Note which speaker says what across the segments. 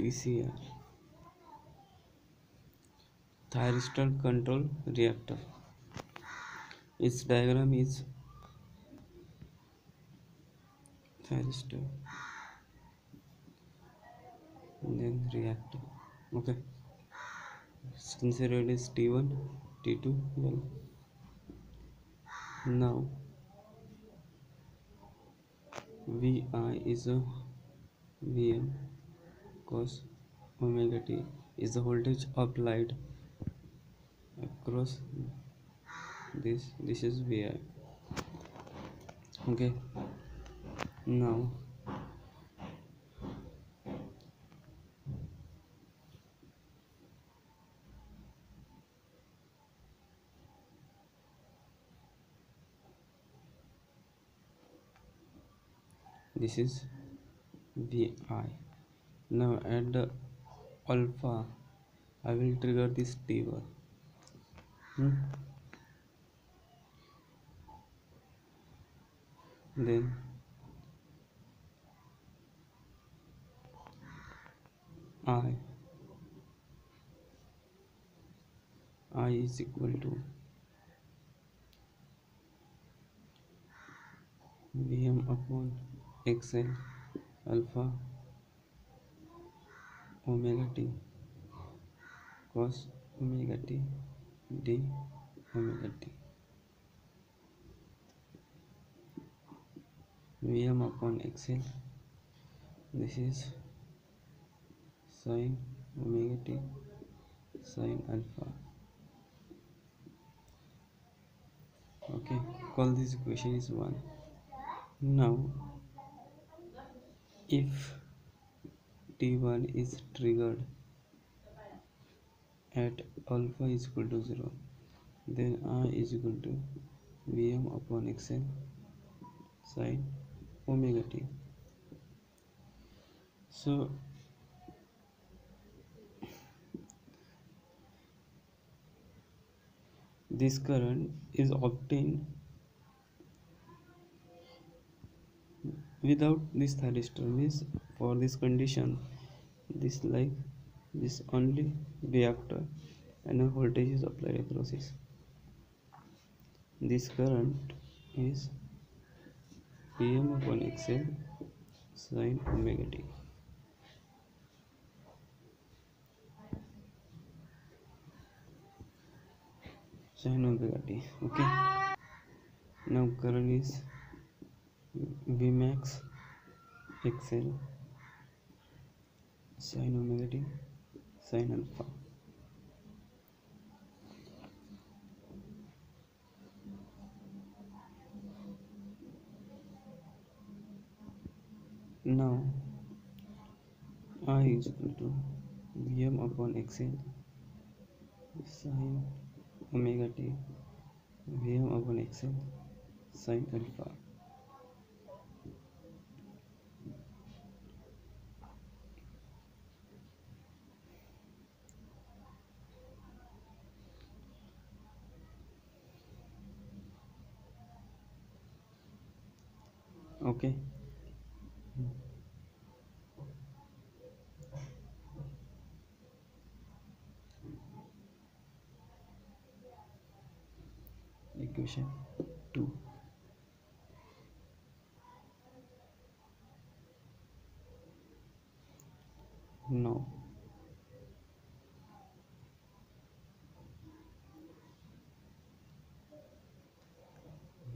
Speaker 1: TCR thyristor control reactor its diagram is thyristor then reactor okay consider it is T1 T2 well now Vi is a Vm cos omega t is the voltage applied across this this is Vi okay. Now this is vi now the alpha. I will trigger this t1 hmm? then i i is equal to vm upon xl alpha omega t cos omega t d omega t. Vm upon xl this is sin omega t sine alpha. Okay call this equation is 1 now if t1 is triggered at alpha is equal to 0 then i is equal to vm upon xl sine omega t. So this current is obtained without this thyristor means for this condition this like this only reactor and a voltage is applied across this this current is pm upon xl sin omega t. Sin omega t okay. Now current is Vmax XL sin omega t sin alpha now I is equal to Vm upon XL sin omega t Vm upon XL sin alpha okay equation 2 now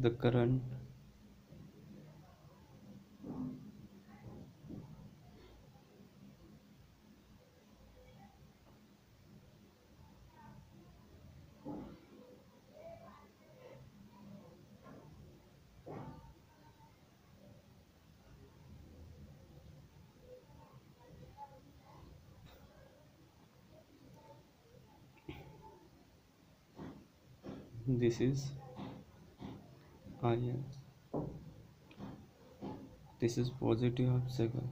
Speaker 1: the current this is iron this is positive half cycle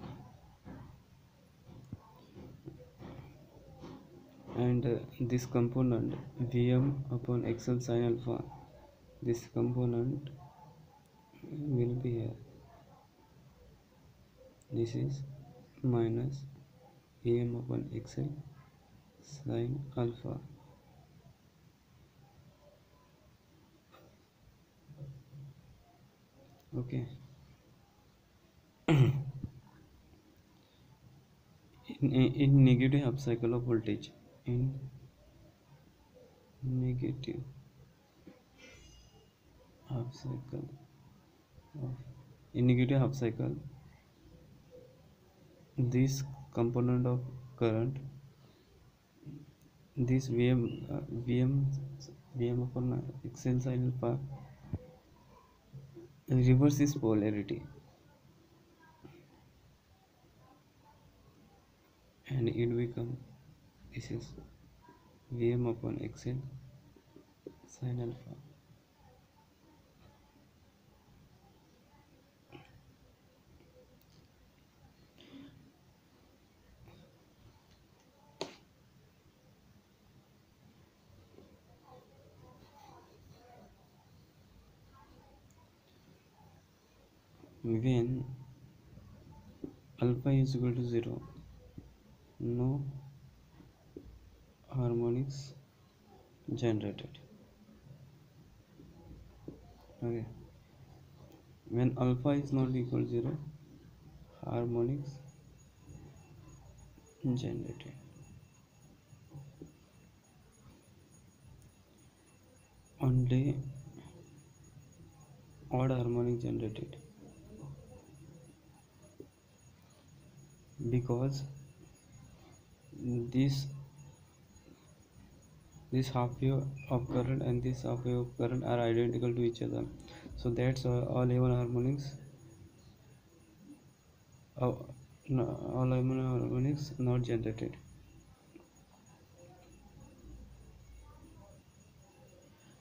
Speaker 1: and uh, this component vm upon xl sin alpha this component will be here. This is minus am upon xl sine alpha okay in negative half cycle of voltage in negative half cycle in negative half cycle this component of current this VM VM VM upon XL sine par reverses polarity. And it become this is vm upon xl sine alpha when alpha is equal to 0 no harmonics generated. Okay. When alpha is not equal to 0 harmonics generated. Only odd harmonic generated because this this half wave of current and this half wave of current are identical to each other. So that's all even harmonics. No, all even harmonics not generated.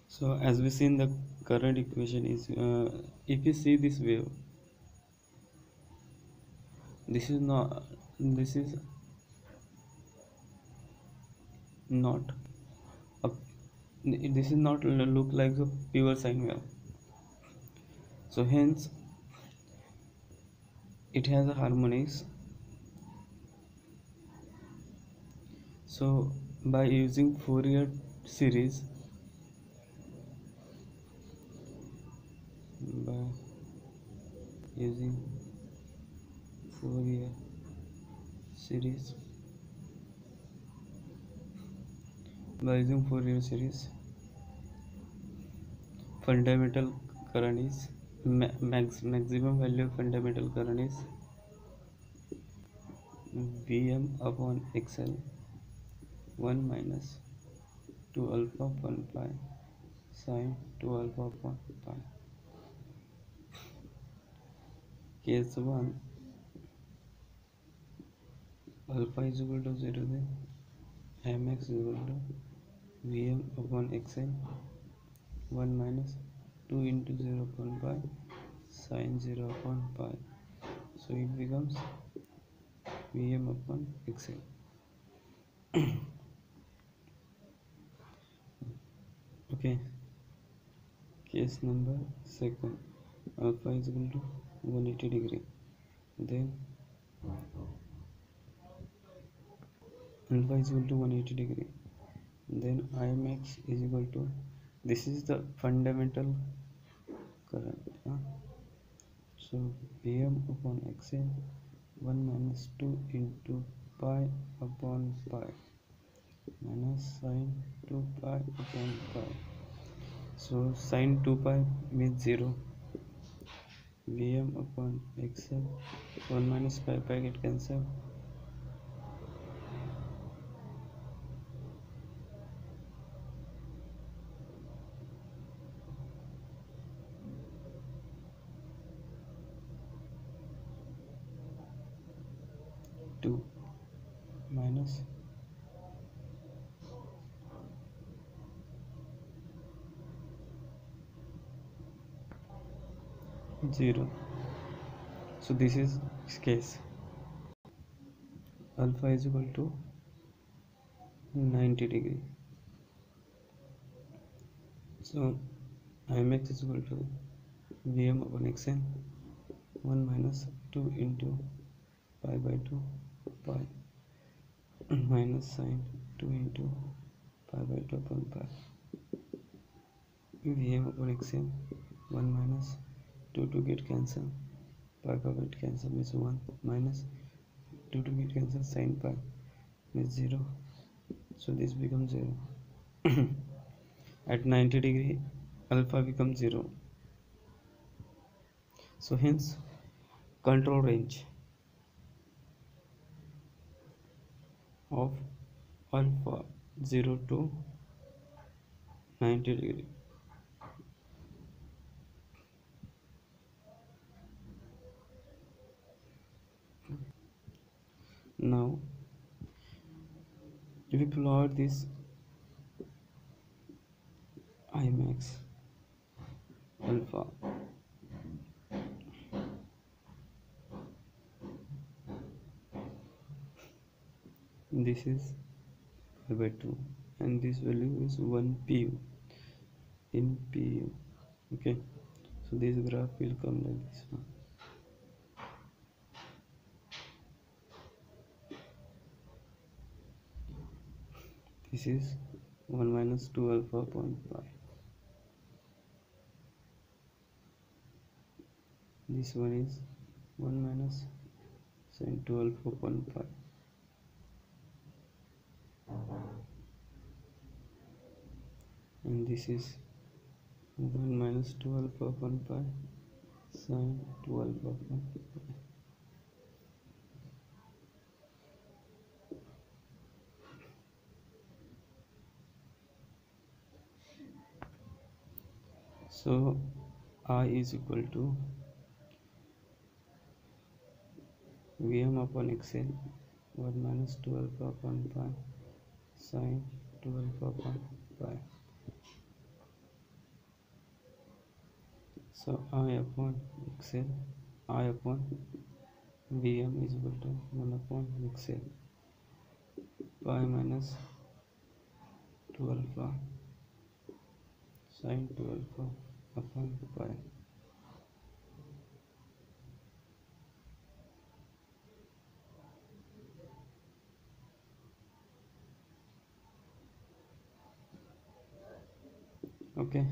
Speaker 1: So as we see in the current equation is uh, if you see this wave this is not this is not a, this is not look like a pure sine wave. So hence it has a harmonics. So by using Fourier series by using Fourier series by using Fourier series fundamental current is max maximum value of fundamental current is Vm upon XL 1 minus 2 alpha upon pi. Sine 2 alpha upon pi case 1 alpha is equal to 0 then mx is equal to vm upon xn 1 minus 2 into 0 upon pi sine 0 upon pi so it becomes vm upon xn okay. Case number second. Alpha is equal to 180 degree. Then alpha is equal to 180 degree then Imax is equal to this is the fundamental current huh? so Vm upon Xn 1 minus 2 into pi upon pi minus sine 2 pi upon pi so sine 2 pi means 0 Vm upon Xn 1 minus pi pi get cancelled 2 minus. Zero. So this is case. Alpha is equal to 90 degree. So Imax is equal to Vm upon Xn 1 minus 2 into pi by 2 pi minus sine two into pi by two upon pi V M upon X one minus two two get cancel pi pi by cancel means one minus two two get cancel sine pi means zero so this become zero at ninety degree alpha become zero so hence control range of alpha 0 to 90 degree. Now if we plot this imax alpha this is pi by 2 and this value is 1 pu in pu okay? So this graph will come like this one. This is 1 minus 2 alpha point pi. This one is 1 minus sin 2 alpha upon pi this is 1 minus 12 upon pi sine 12 upon pi. So i is equal to vm upon xl 1 minus 12 upon pi sine 12 upon pi so i upon xl i upon vm is equal to 1 upon xl pi minus 2 alpha sine 2 alpha upon pi okay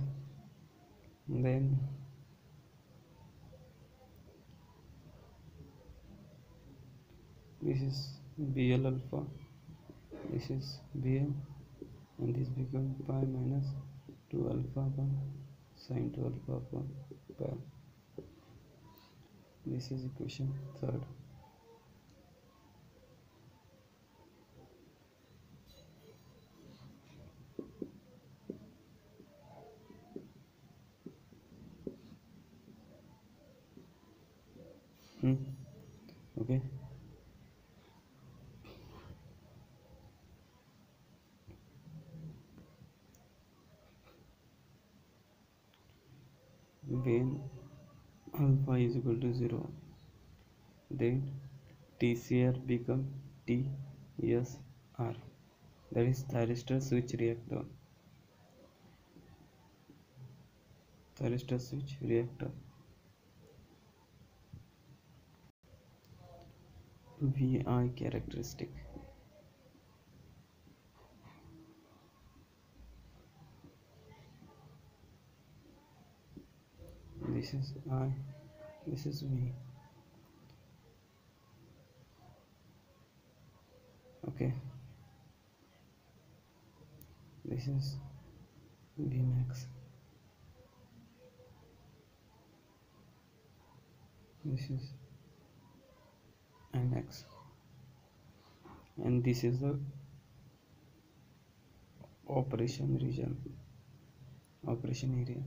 Speaker 1: then this is bl alpha. This is bm and this become pi minus 2 alpha upon sine 2 alpha upon pi. This is equation third. Hmm. okay TCR become TSR that is thyristor switch reactor thyristor switch reactor VI characteristic this is I this is V okay this is V max this is Nx and this is the operation region operation area